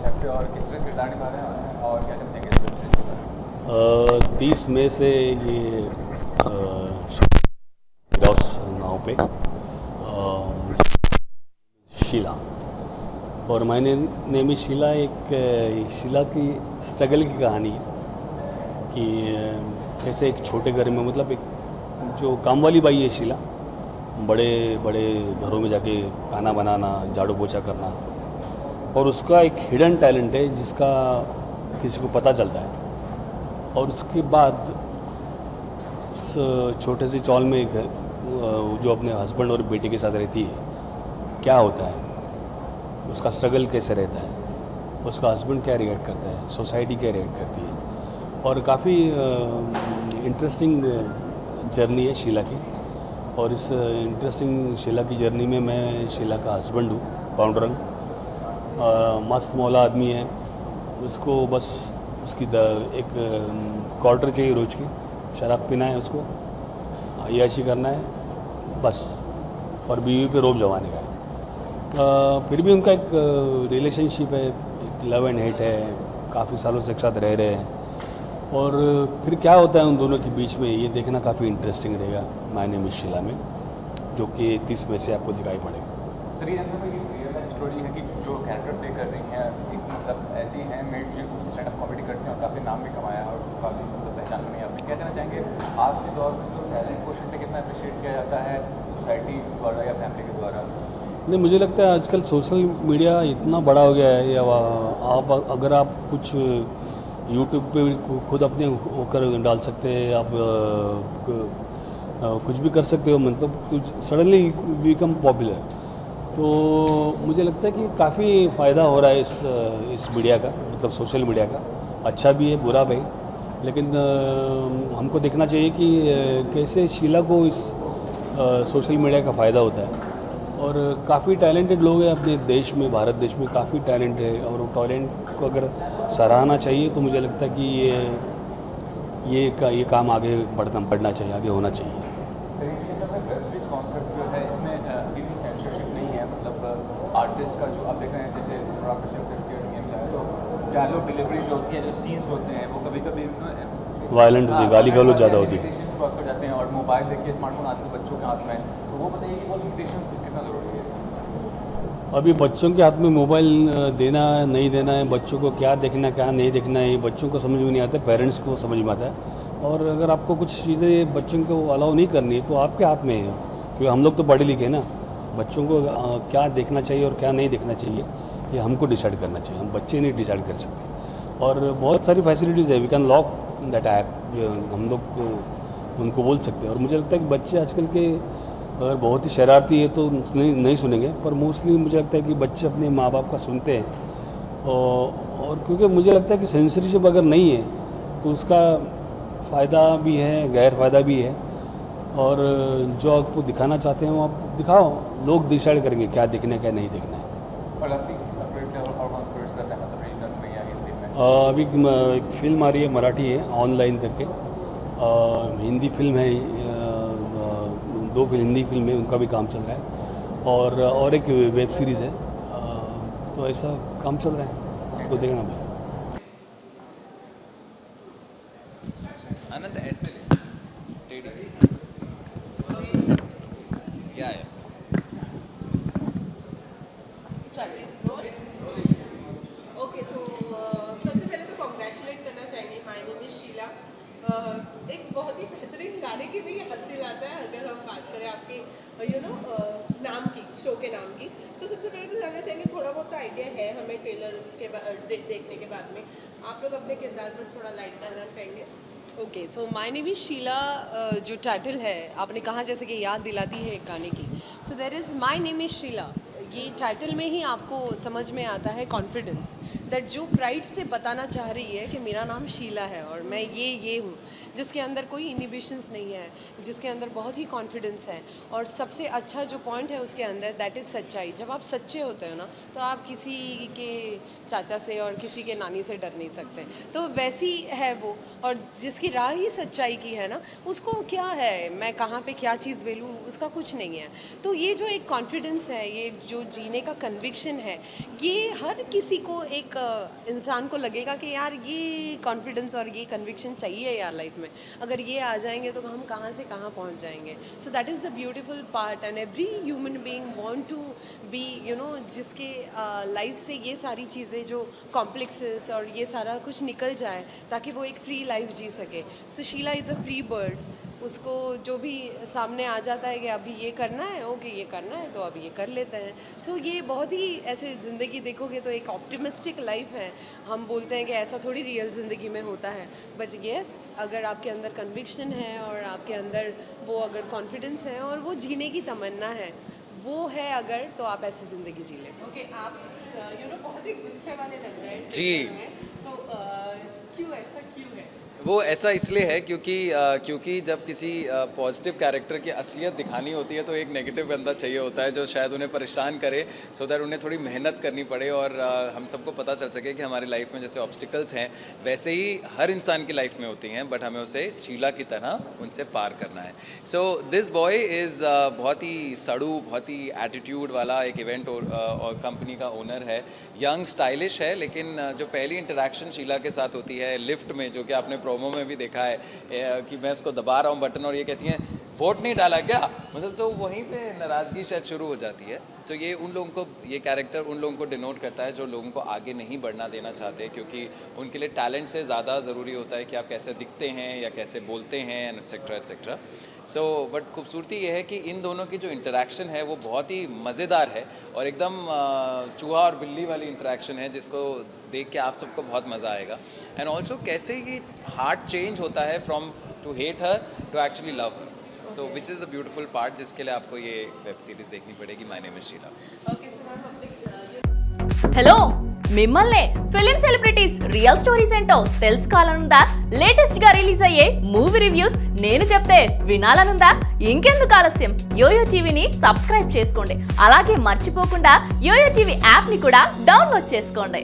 और किस तरह तीस मई से ये नाव पे शीला। और मैंने नेमी शिला एक शिला की स्ट्रगल की कहानी है कि कैसे एक छोटे घर में मतलब एक, जो काम वाली बाई है शिला, बड़े बड़े घरों में जाके खाना बनाना, झाड़ू पोछा करना और उसका एक हिडन टैलेंट है जिसका किसी को पता चलता है। और उसके बाद उस छोटे से चौल में एक जो अपने हस्बैंड और बेटे के साथ रहती है, क्या होता है? उसका स्ट्रगल कैसे रहता है? उसका हस्बैंड क्या रिएक्ट करता है? सोसाइटी क्या रिएक्ट करती है? और काफ़ी इंटरेस्टिंग जर्नी है शीला की। और इस इंटरेस्टिंग शीला की जर्नी में मैं शीला का हस्बैंड हूँ पाउंडरंग मस्त मौला आदमी है। उसको बस उसकी एक क्वार्टर चाहिए रोज की। शराब पीना है उसको। अयाशी करना है। बस। और बीवी पे रोब जमाने का है। फिर भी उनका एक रिलेशनशिप है। एक लव एंड हेट है। काफ़ी सालों से एक साथ रह रहे हैं। और फिर क्या होता है उन दोनों के बीच में? ये देखना काफ़ी इंटरेस्टिंग रहेगा मायने मिशिला में, जो कि तीस में से आपको दिखाई पड़ेगा। कैरेक्टर प्ले कर रही हैं, एक मतलब ऐसी हैं मेड जो स्टैंड अप कॉमेडी करते हैं और काफ़ी नाम भी कमाया और काफ़ी मतलब पहचान बनी आपने क्या कहना चाहेंगे? आज के दौर में जो टैलेंट को पे कितना अप्रिशिएट किया जाता है सोसाइटी द्वारा या फैमिली के द्वारा? नहीं, मुझे लगता है आजकल सोशल मीडिया इतना बड़ा हो गया है या आप अगर आप कुछ यूट्यूब पे खुद अपने होकर डाल सकते हैं, आप कुछ भी कर सकते हो मतलब कुछ सडनली बिकम पॉपुलर तो मुझे लगता है कि काफ़ी फ़ायदा हो रहा है इस इस मीडिया का मतलब सोशल मीडिया का। अच्छा भी है, बुरा भी लेकिन हमको देखना चाहिए कि कैसे शीला को इस सोशल मीडिया का फ़ायदा होता है। और काफ़ी टैलेंटेड लोग हैं अपने देश में, भारत देश में, काफ़ी टैलेंट है। और वो टैलेंट को अगर सराहना चाहिए तो मुझे लगता है कि ये ये का, ये काम आगे बढ़ना बढ़ना चाहिए, आगे होना चाहिए श्री अंदर में वेब सीरीज़ कॉन्सेप्ट जो है इसमें अ, अभी भी सेंसरशिप नहीं है मतलब आर्टिस्ट का जो आप देख रहे हैं जैसे कश्यप के गेम्स आए तो डायलॉग डिलीवरी जो होती है जो सीन्स होते हैं वो कभी कभी Violent होती है, गाली गलौज ज़्यादा होती है। क्रॉस कर जाते हैं और मोबाइल देखिए स्मार्टफ़ोन आजकल बच्चों के हाथ में तो वो बताइए कि वो लिमिटेशन कितना ज़रूरी है? अभी बच्चों के हाथ में मोबाइल देना है नहीं देना है बच्चों को क्या देखना है क्या नहीं देखना है ये बच्चों को समझ में नहीं आता पेरेंट्स को समझ में आता है। और अगर आपको कुछ चीज़ें बच्चों को अलाउ नहीं करनी है तो आपके हाथ में है क्योंकि हम लोग तो पढ़े लिखे हैं ना। बच्चों को क्या देखना चाहिए और क्या नहीं देखना चाहिए, ये हमको डिसाइड करना चाहिए। हम बच्चे नहीं डिसाइड कर सकते। और बहुत सारी फैसिलिटीज़ है। We can lock that app हम लोग उनको बोल सकते हैं। और मुझे लगता है कि बच्चे आजकल के, अगर बहुत ही शरारती है तो नहीं नहीं सुनेंगे। पर मोस्टली मुझे लगता है कि बच्चे अपने माँ बाप का सुनते हैं। और और क्योंकि मुझे लगता है कि सेंसरशिप अगर नहीं है तो उसका फ़ायदा भी है गैर फ़ायदा भी है। और जो आपको दिखाना चाहते हैं वो आप दिखाओ लोग डिसाइड करेंगे क्या देखना है क्या नहीं देखना है। मतलब अभी एक एक फ़िल्म आ रही है मराठी है ऑनलाइन करके। हिंदी फ़िल्म है दो फ़िल्म हिंदी फ़िल्म है उनका भी काम चल रहा है। और और एक वेब सीरीज़ है। तो ऐसा काम चल रहा है। आपको देखना पड़ेगा आनंद ऐसे ले टेढ़ी या या ओके सो सबसे पहले तो कॉन्ग्रेचुलेट करना चाहेंगे माय नेम इज़ शीला एक बहुत ही बेहतरीन गाने की भी हद दिलाता है अगर हम बात करें आपके यू नो नाम की शो के नाम की। तो सबसे पहले तो जानना चाहेंगे थोड़ा बहुत आइडिया है हमें ट्रेलर के बा- दे, देखने के बाद में। आप लोग अपने किरदार पर थोड़ा लाइट डालना चाहेंगे? Okay so my name is Sheila जो टाइटल है आपने कहा जैसे कि याद दिलाती है एक गाने की। So there is my name is Sheila ये टाइटल में ही आपको समझ में आता है कॉन्फिडेंस दैट जो प्राइड से बताना चाह रही है कि मेरा नाम शीला है और मैं ये ये हूँ, जिसके अंदर कोई इनिबिशंस नहीं है, जिसके अंदर बहुत ही कॉन्फिडेंस है और सबसे अच्छा जो पॉइंट है उसके अंदर दैट इज़ सच्चाई। जब आप सच्चे होते हो ना तो आप किसी के चाचा से और किसी के नानी से डर नहीं सकते। तो वैसी है वो और जिसकी राह ही सच्चाई की है ना, उसको क्या है, मैं कहाँ पे क्या चीज़ बेलूँ उसका कुछ नहीं है। तो ये जो एक कॉन्फिडेंस है, ये जो जीने का कन्विक्शन है, ये हर किसी को एक इंसान को लगेगा कि यार ये कॉन्फिडेंस और ये कन्विक्शन चाहिए यार लाइफ में। अगर ये आ जाएँगे तो हम कहाँ से कहाँ पहुँच जाएँगे। So that is the beautiful part and every human being want to be you know जिसके लाइफ uh, से ये सारी चीज़ें जो कॉम्प्लेक्सेस और ये सारा कुछ निकल जाए ताकि वो एक फ्री लाइफ जी सके। So Sheila is a free bird उसको जो भी सामने आ जाता है कि अभी ये करना है ओके ये करना है तो अभी ये कर लेते हैं। सो ये बहुत ही ऐसे ज़िंदगी देखोगे तो एक ऑप्टिमिस्टिक लाइफ है। हम बोलते हैं कि ऐसा थोड़ी रियल ज़िंदगी में होता है। बट येस अगर आपके अंदर कन्विक्शन है और आपके अंदर वो अगर कॉन्फिडेंस है और वो जीने की तमन्ना है वो है अगर तो आप ऐसी ज़िंदगी जी लेते ओके आप यू नो बहुत ही गुस्से वाले लग रहे हैं जी। trailer में। तो uh, क्यों ऐसा क्यों है वो ऐसा इसलिए है क्योंकि अ, क्योंकि जब किसी पॉजिटिव कैरेक्टर की असलियत दिखानी होती है तो एक नेगेटिव बंदा चाहिए होता है जो शायद उन्हें परेशान करे सो दैट उन्हें थोड़ी मेहनत करनी पड़े और अ, हम सबको पता चल सके कि हमारी लाइफ में जैसे ऑब्स्टिकल्स हैं वैसे ही हर इंसान की लाइफ में होती हैं बट हमें उसे चीला की तरह उनसे पार करना है। सो दिस बॉय इज़ बहुत ही सड़ू बहुत ही एटीट्यूड वाला एक इवेंट और कंपनी का ओनर है। यंग स्टाइलिश है लेकिन जो पहली इंटरेक्शन शीला के साथ होती है लिफ्ट में जो कि आपने प्रोमो में भी देखा है कि मैं उसको दबा रहा हूँ बटन और ये कहती हैं वोट नहीं डाला क्या? मतलब तो वहीं पे नाराज़गी शायद शुरू हो जाती है। तो ये उन लोगों को, ये कैरेक्टर उन लोगों को डिनोट करता है जो लोगों को आगे नहीं बढ़ना देना चाहते क्योंकि उनके लिए टैलेंट से ज़्यादा ज़रूरी होता है कि आप कैसे दिखते हैं या कैसे बोलते हैं एटसेट्रा एटसेट्रा सो बट खूबसूरती ये है कि इन दोनों की जो इंटरेक्शन है वो बहुत ही मज़ेदार है और एकदम चूहा और बिल्ली वाली इंटरेक्शन है जिसको देख के आप सबको बहुत मज़ा आएगा। एंड ऑल्सो कैसे ये हार्ट चेंज होता है from to hate her to actually love her so which is the beautiful part जिसके लिए आपको ये वेब सीरीज़ देखनी पड़ेगी my name is Sheela okay so ma'am अपने హలో మిమ్మల్నే ఫిలిం సెలబ్రిటీస్ రియల్ స్టోరీస్ ఏంటో తెలుసుకోవాలనుందా లేటెస్ట్ గా రిలీజ్ అయ్యే మూవీ రివ్యూస్ నేను చెప్తే వినాలనుందా ఇంకెందుకు ఆలస్యం యోయో టీవీని సబ్స్క్రైబ్ చేసుకోండి అలాగే మర్చిపోకుండా యోయో టీవీ యాప్ ని కూడా డౌన్లోడ్ చేసుకోండి